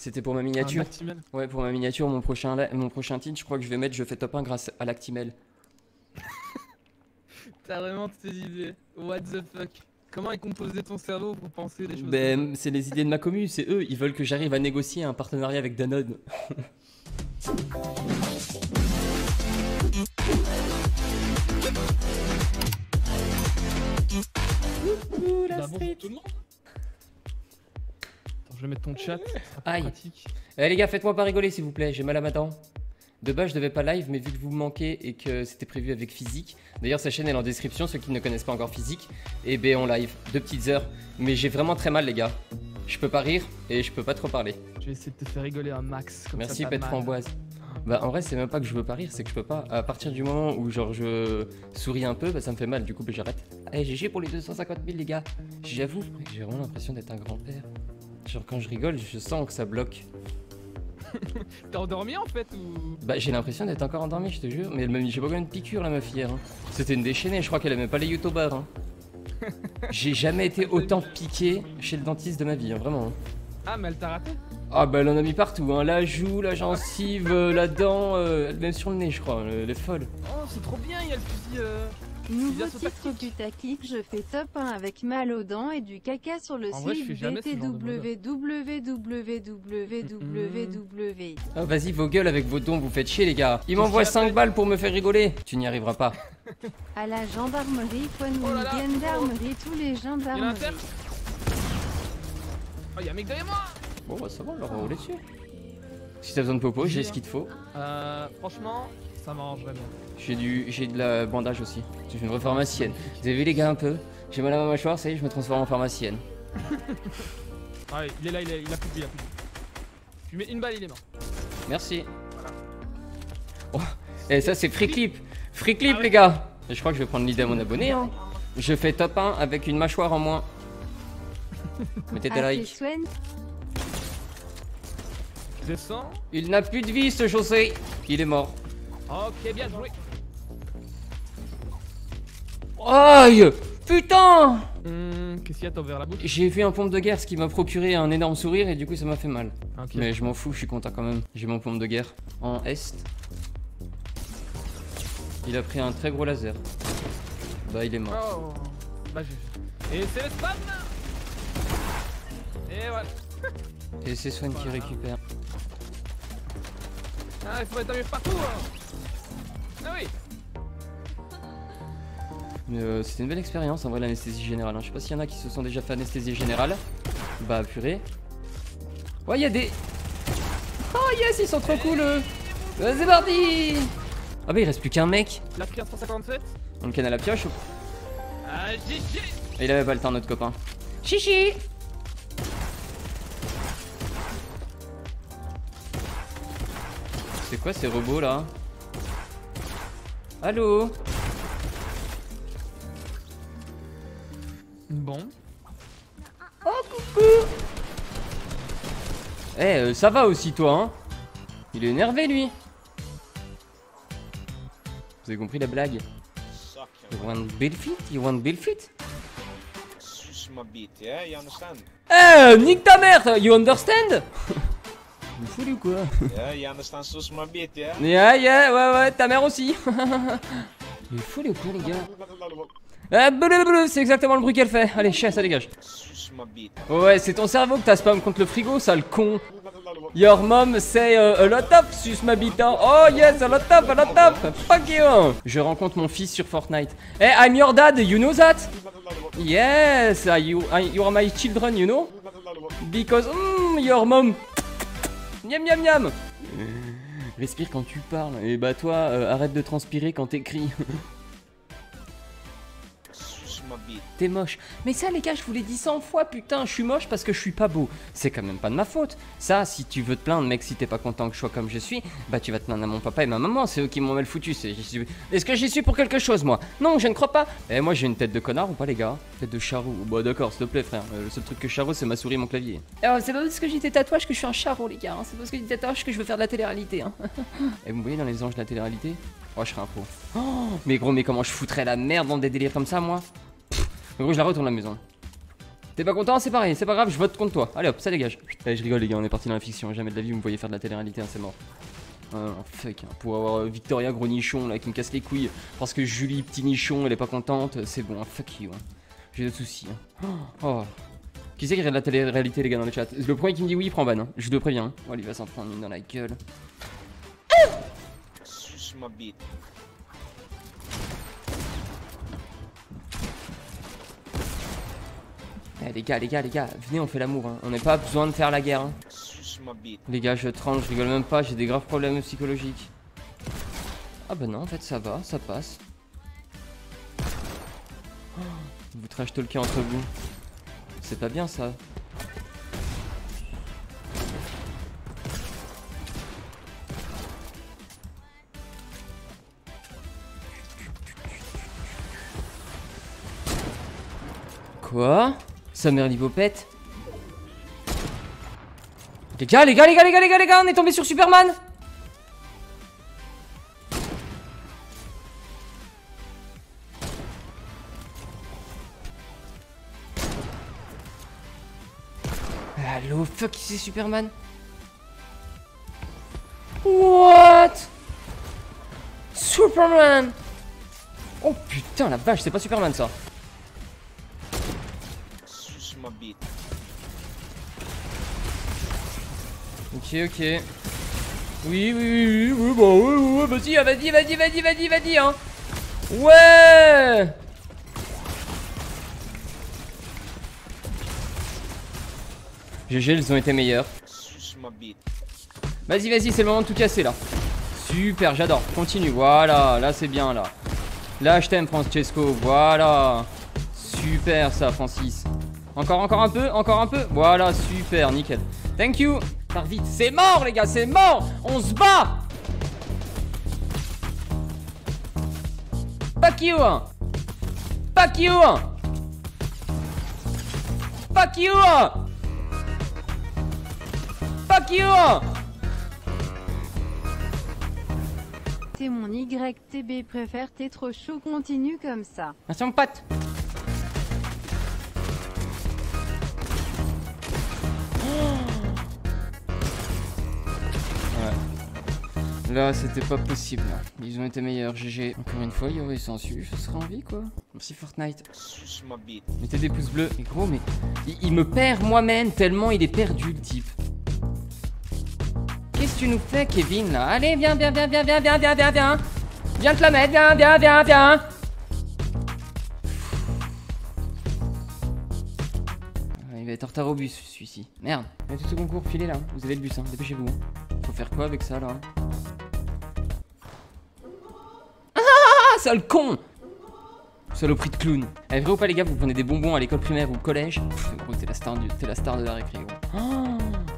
C'était pour ma Un miniature. Lactimel. Ouais, pour ma miniature, mon prochain, la- mon prochain titre, je crois que je vais mettre Je fais top 1 grâce à Lactimel. T'as vraiment tes idées. What the fuck Comment est composé ton cerveau pour penser des choses Ben, c'est les idées de ma commu, c'est eux. Ils veulent que j'arrive à négocier un partenariat avec Danone. mettre ton chat. Aïe. pratique. Eh les gars, faites-moi pas rigoler s'il vous plaît, j'ai mal à ma dent. De base, je devais pas live, mais vu que vous me manquez et que c'était prévu avec Physique, d'ailleurs, sa chaîne est en description, ceux qui ne connaissent pas encore Physique, et ben on live, deux petites heures. Mais j'ai vraiment très mal, les gars. Je peux pas rire et je peux pas trop parler. Je vais essayer de te faire rigoler un max. Comme Merci, Pète. Framboise. Bah, en vrai, c'est même pas que je veux pas rire, c'est que je peux pas. À partir du moment où, genre, je souris un peu, bah, ça me fait mal, du coup, bah, j'arrête. Allez, GG pour les 250 000, les gars. J'avoue, j'ai vraiment l'impression d'être un grand-père. Genre, quand je rigole, je sens que ça bloque. T'es endormi en fait ou? Bah j'ai l'impression d'être encore endormi, je te jure. Mais elle m'a mis, j'ai pas combien de piqûres la meuf hier. hein. C'était une déchaînée, je crois qu'elle aimait pas les youtubeurs. Hein. j'ai jamais été autant piqué chez le dentiste de ma vie, hein, vraiment. hein. Ah, mais elle t'a raté? Ah bah elle en a mis partout, hein. la joue, la gencive, euh, la dent, euh, même sur le nez je crois, elle est folle. Oh, c'est trop bien, il y a le fusil. euh, Nouveau titre putaclic, je fais top 1 avec mal aux dents et du caca sur le En site www.www.www. Ah vas-y vos gueules avec vos dons, vous faites chier les gars. Il m'envoie 5 balles pour me faire rigoler. Tu n'y arriveras pas. À la gendarmerie, point Oh gendarmerie, tous les Il y a gendarmeries. l'inter Oh, il y a un mec derrière moi Bon bah ça va, on va rouler dessus. Si t'as besoin de popo, j'ai ce qu'il te faut. Euh, franchement, ça m'arrangerait bien. J'ai du, j'ai de la bandage aussi. Je suis une vraie pharmacienne. Vous avez vu les gars un peu? J'ai mal à ma mâchoire, ça y est, je me transforme en pharmacienne. Ah, il est là, il, est, il a plus de vie, il a plus de vie. Je lui mets une balle, il est mort. Merci. Oh, et ça c'est free clip. Free clip les gars. Je crois que je vais prendre l'idée à mon abonné. Hein. Je fais top 1 avec une mâchoire en moins. Mettez des Ah, likes. Je descends. Il n'a plus de vie ce José. Il est mort. Ok, bien joué. Aïe Putain Hum, qu'est-ce qu'il y a, t'as ouvert la bouche J'ai vu un pompe de guerre, ce qui m'a procuré un énorme sourire et du coup ça m'a fait mal. Ah. Mais je m'en fous, je suis content quand même. J'ai mon pompe de guerre en Est. Il a pris un très gros laser. Bah il est mort. Oh, bah. Et c'est le spam Et voilà. Et c'est Swan qui récupère. Ah, il faut mettre un mur partout hein. Ah oui Mais euh, c'était une belle expérience en vrai l'anesthésie générale. hein. Je sais pas s'il y en a qui se sont déjà fait anesthésie générale. Bah purée. Ouais il y a des... Oh yes ils sont trop cool eux Euh, C'est parti Ah bah il reste plus qu'un mec. La 1557 On le canne à la pioche. Ah, GG Et il avait pas le temps notre copain. Chichi C'est quoi ces robots là? Allô? Bon. Eh, euh, ça va aussi toi, hein. Il est énervé lui. Vous avez compris la blague You want build fit You want build fit? Eh, nique ta mère You understand? Vous foutez ou quoi? Yeah, you understand suce my beat, yeah? Yeah, yeah, ouais, ouais, ta mère aussi. Il est fou les quoi les gars? c'est exactement le bruit qu'elle fait Allez, chien, ça dégage. Ouais, c'est ton cerveau que t'as spam contre le frigo, sale con. Your mom say uh, a lot of sus ma bite. Oh yes, a lot of, a lot of. Fuck you. Je rencontre mon fils sur Fortnite. Hey, I'm your dad, you know that? Yes, you, you are my children, you know? Because mm, your mom. Miam miam miam. Respire quand tu parles. Et bah toi, euh, arrête de transpirer quand t'écris. T'es moche. Mais ça, les gars, je vous l'ai dit 100 fois, putain, je suis moche parce que je suis pas beau. C'est quand même pas de ma faute. Ça, si tu veux te plaindre, mec, si t'es pas content que je sois comme je suis, bah tu vas te plaindre à mon papa et ma maman, c'est eux qui m'ont mal foutu. c'est- j'y suis- Est-ce que j'y suis pour quelque chose, moi? Non, je ne crois pas. Eh, moi, j'ai une tête de connard ou pas, les gars? Tête de charou. Bah, d'accord, s'il te plaît, frère. Euh, le seul truc que charou, c'est ma souris et mon clavier. Alors, c'est pas parce que j'ai des tatouages que je suis un charou, les gars. hein. C'est parce que j'ai des tatouages que je veux faire de la télé-réalité. Hein. et vous me voyez dans les anges de la télé-réalité? Oh, je serais un pro. Oh, mais gros, mais comment je foutrais la merde dans des délires comme ça, moi? Pff, Gros, je la retourne la maison. T'es pas content, c'est pareil, c'est pas grave, je vote contre toi. Allez hop, ça dégage. Allez, je rigole les gars, on est parti dans la fiction. Jamais de la vie vous me voyez faire de la télé-réalité, hein, c'est mort. Ah non, fuck, hein. pour avoir euh, Victoria gros nichon là qui me casse les couilles parce que Julie petit nichon elle est pas contente, c'est bon, hein, fuck you. hein. J'ai des soucis. hein. Oh. Qui c'est qui regarde la télé-réalité les gars dans le chat? Le premier qui me dit oui il prend ban, je le préviens. Oh il va s'en prendre une dans la gueule. Suce ma bite. Eh les gars, les gars, les gars, venez on fait l'amour, hein. on n'a pas besoin de faire la guerre. hein. Les gars, je tremble, je rigole même pas, j'ai des graves problèmes psychologiques. Ah bah non, en fait ça va, ça passe. Oh, Vous trash talkez entre vous. C'est pas bien ça. Quoi? Summer Libopette les gars, les gars, les gars, les gars, les gars, les gars, on est tombé sur Superman. Allo, fuck, c'est Superman? What? Superman! Oh putain, la vache, c'est pas Superman ça Suce ma bite. Ok, ok. Oui, oui, oui, oui, oui, bah ouais, ouais, vas-y, hein, vas-y, vas-y, vas-y, vas-y, vas-y, hein. Ouais GG, ils ont été meilleurs. Vas-y, vas-y, c'est le moment de tout casser là. Super, j'adore. Continue, voilà, là c'est bien là. Là, je t'aime, Francesco, voilà. Super ça, Francis. Encore, encore un peu, encore un peu. Voilà, super, nickel. Thank you. Par vite, c'est mort les gars, c'est mort. On se bat. Fuck you. hein. Fuck you. Fuck you. Fuck you. T'es mon YTB préfère, t'es trop chaud, continue comme ça. Merci mon pote. Là, c'était pas possible. Ils ont été meilleurs. GG. Encore une fois, il y aurait sensu. Je serais en vie, quoi. Merci Fortnite. Suce ma bite. Mettez des pouces bleus. Mais gros, mais il, il me perd moi-même tellement il est perdu, le type. Qu'est-ce que tu nous fais, Kevin, là? Allez, viens, viens, viens, viens, viens, viens, viens, viens, viens. Viens te la mettre, viens, viens, viens, viens. Il va être en retard au bus, celui-ci. Merde. Il y a tout ce concours, filez là. Vous avez le bus, hein. Dépêchez-vous. Faut faire quoi avec ça, là sale con Saloperie de clown. Eh, vrai ou pas, les gars, vous prenez des bonbons à l'école primaire ou au collège Pff, Gros, t'es la star, de la récré, gros.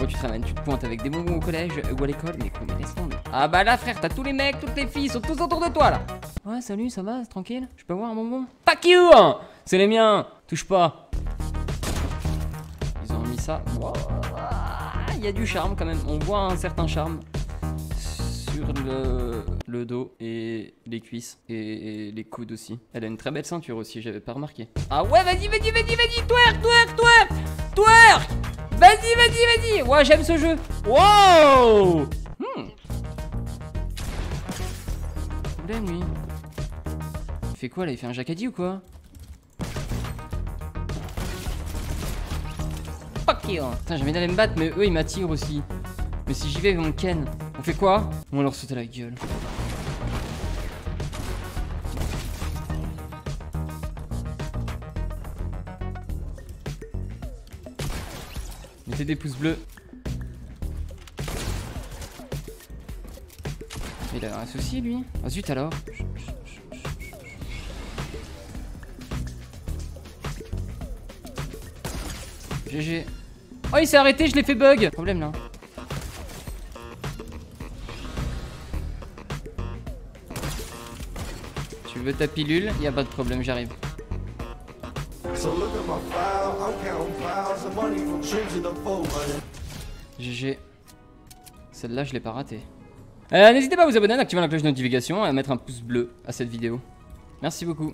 Oh tu te ramènes, tu te pointes avec des bonbons au collège ou à l'école, mais gros, mais laisse tomber. Ah bah là, frère, t'as tous les mecs, toutes les filles, ils sont tous autour de toi, là. Ouais, salut, ça va, tranquille? Je peux avoir un bonbon? Fuck you hein. C'est les miens Touche pas Ils ont mis ça. Wow. Il y a du charme quand même. On voit un certain charme sur le, dos et les cuisses et, les coudes aussi. Elle a une très belle ceinture aussi, j'avais pas remarqué. Ah ouais, vas-y, vas-y, vas-y, vas-y, twerk, twerk, twerk, twerk Vas-y, vas-y, vas-y Ouais, j'aime ce jeu Wow Hmm. Lui. Il fait quoi là Il fait un jacadi ou quoi? Fuck you Putain, envie d'aller me battre, mais eux ils m'attirent aussi. Mais si j'y vais, ils vont me ken. On fait quoi On va leur sauter la gueule. Mettez des pouces bleus. Il a un souci lui Ah zut alors GG. Oh il s'est arrêté, je l'ai fait bug Problème là. Veux ta pilule Y a pas de problème, j'arrive. GG. Celle-là, je l'ai pas ratée. Euh, N'hésitez pas à vous abonner, à activer la cloche de notification et à mettre un pouce bleu à cette vidéo. Merci beaucoup.